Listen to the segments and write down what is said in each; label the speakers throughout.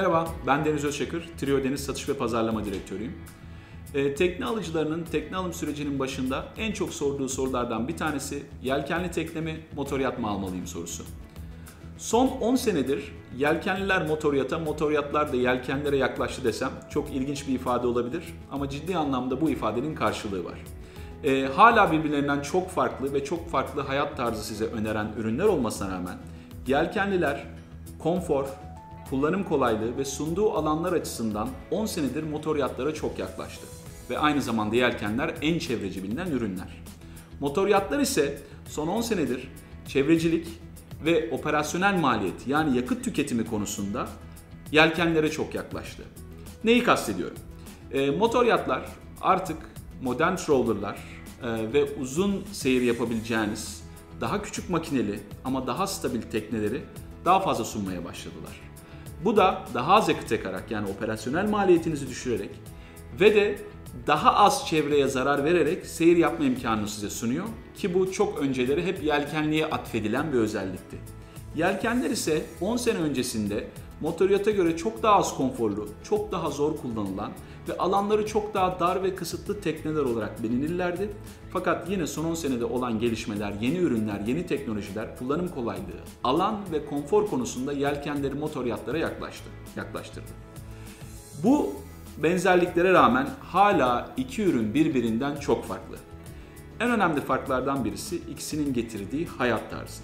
Speaker 1: Merhaba, ben Deniz Özçakır, Trio Deniz Satış ve Pazarlama Direktörüyüm. E, tekne alıcılarının tekne alım sürecinin başında en çok sorduğu sorulardan bir tanesi yelkenli tekne mi, motor yat mı almalıyım sorusu. Son 10 senedir yelkenliler motor yata, motor yatlar da yelkenlere yaklaştı desem çok ilginç bir ifade olabilir ama ciddi anlamda bu ifadenin karşılığı var. E, hala birbirlerinden çok farklı ve çok farklı hayat tarzı size öneren ürünler olmasına rağmen yelkenliler konfor, kullanım kolaylığı ve sunduğu alanlar açısından 10 senedir motor yatlara çok yaklaştı. Ve aynı zamanda yelkenler en çevreci bilinen ürünler. Motor yatlar ise son 10 senedir çevrecilik ve operasyonel maliyet yani yakıt tüketimi konusunda yelkenlere çok yaklaştı. Neyi kastediyorum? E, motor yatlar artık modern trawlerlar e, ve uzun seyir yapabileceğiniz daha küçük makineli ama daha stabil tekneleri daha fazla sunmaya başladılar. Bu da daha az yakıt yakarak yani operasyonel maliyetinizi düşürerek ve de daha az çevreye zarar vererek seyir yapma imkanını size sunuyor ki bu çok önceleri hep yelkenliğe atfedilen bir özellikti. Yelkenler ise 10 sene öncesinde motoryata göre çok daha az konforlu, çok daha zor kullanılan ve alanları çok daha dar ve kısıtlı tekneler olarak bilinirlerdi. Fakat yine son 10 senede olan gelişmeler, yeni ürünler, yeni teknolojiler, kullanım kolaylığı, alan ve konfor konusunda yelkenleri motor yatlara yaklaştı, yaklaştırdı. Bu benzerliklere rağmen hala iki ürün birbirinden çok farklı. En önemli farklardan birisi ikisinin getirdiği hayat tarzı.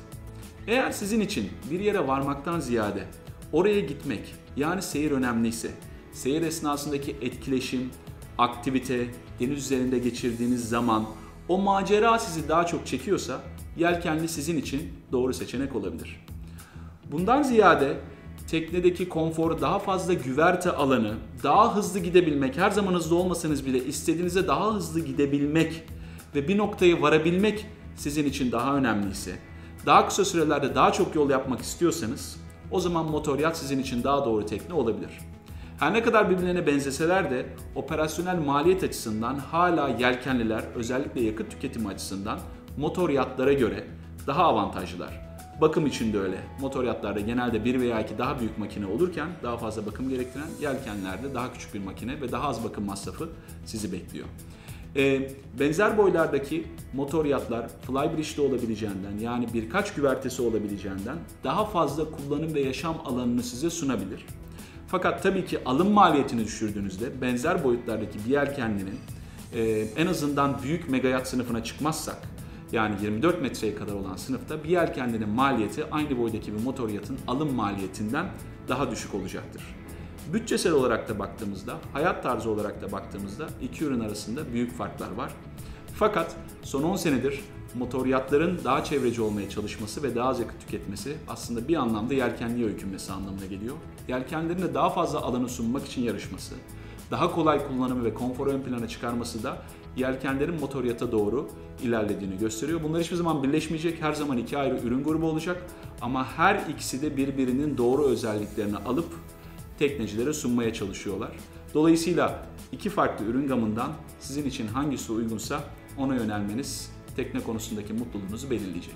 Speaker 1: Eğer sizin için bir yere varmaktan ziyade oraya gitmek yani seyir önemliyse, seyir esnasındaki etkileşim, aktivite, deniz üzerinde geçirdiğiniz zaman, o macera sizi daha çok çekiyorsa yelkenli sizin için doğru seçenek olabilir. Bundan ziyade teknedeki konfor, daha fazla güverte alanı, daha hızlı gidebilmek, her zaman hızlı olmasanız bile istediğinize daha hızlı gidebilmek ve bir noktaya varabilmek sizin için daha önemliyse, daha kısa sürelerde daha çok yol yapmak istiyorsanız o zaman motor yat sizin için daha doğru tekne olabilir. Her ne kadar birbirlerine benzeseler de operasyonel maliyet açısından hala yelkenliler özellikle yakıt tüketimi açısından motor yatlara göre daha avantajlılar. Bakım için de öyle. Motor yatlarda genelde bir veya iki daha büyük makine olurken daha fazla bakım gerektiren yelkenlerde daha küçük bir makine ve daha az bakım masrafı sizi bekliyor. E, benzer boylardaki motor yatlar flybridge'de olabileceğinden yani birkaç güvertesi olabileceğinden daha fazla kullanım ve yaşam alanını size sunabilir. Fakat tabii ki alım maliyetini düşürdüğünüzde benzer boyutlardaki bir yelkenlinin e, en azından büyük megayat sınıfına çıkmazsak yani 24 metreye kadar olan sınıfta bir yelkenlinin maliyeti aynı boydaki bir motor yatın alım maliyetinden daha düşük olacaktır. Bütçesel olarak da baktığımızda, hayat tarzı olarak da baktığımızda iki ürün arasında büyük farklar var. Fakat son 10 senedir motoryatların daha çevreci olmaya çalışması ve daha az yakıt tüketmesi aslında bir anlamda yelkenliğe öykünmesi anlamına geliyor. Yelkenlerin daha fazla alanı sunmak için yarışması, daha kolay kullanımı ve konforu ön plana çıkarması da yelkenlerin motoryata doğru ilerlediğini gösteriyor. Bunlar hiçbir zaman birleşmeyecek. Her zaman iki ayrı ürün grubu olacak. Ama her ikisi de birbirinin doğru özelliklerini alıp teknecilere sunmaya çalışıyorlar. Dolayısıyla iki farklı ürün gamından sizin için hangisi uygunsa ona yönelmeniz tekne konusundaki mutluluğunuzu belirleyecek.